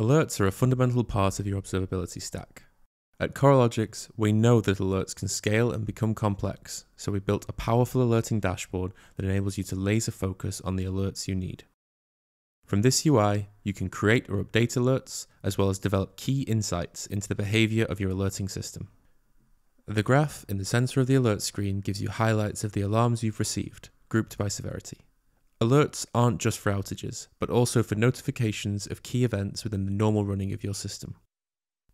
Alerts are a fundamental part of your observability stack. At Coralogix, we know that alerts can scale and become complex, so we built a powerful alerting dashboard that enables you to laser focus on the alerts you need. From this UI, you can create or update alerts, as well as develop key insights into the behavior of your alerting system. The graph in the center of the alert screen gives you highlights of the alarms you've received, grouped by severity. Alerts aren't just for outages, but also for notifications of key events within the normal running of your system.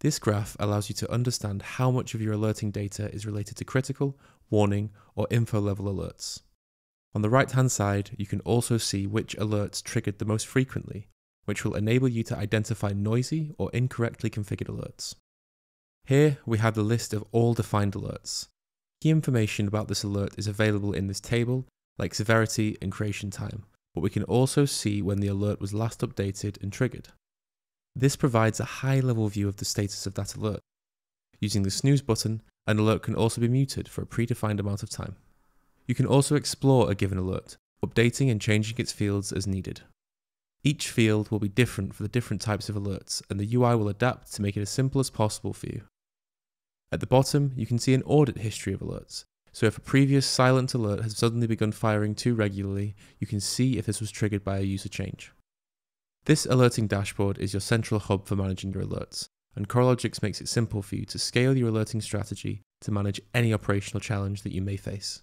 This graph allows you to understand how much of your alerting data is related to critical, warning, or info level alerts. On the right hand side, you can also see which alerts triggered the most frequently, which will enable you to identify noisy or incorrectly configured alerts. Here we have the list of all defined alerts. Key information about this alert is available in this table like severity and creation time, but we can also see when the alert was last updated and triggered. This provides a high level view of the status of that alert. Using the snooze button, an alert can also be muted for a predefined amount of time. You can also explore a given alert, updating and changing its fields as needed. Each field will be different for the different types of alerts, and the UI will adapt to make it as simple as possible for you. At the bottom, you can see an audit history of alerts, so if a previous silent alert has suddenly begun firing too regularly, you can see if this was triggered by a user change. This alerting dashboard is your central hub for managing your alerts, and Coralogix makes it simple for you to scale your alerting strategy to manage any operational challenge that you may face.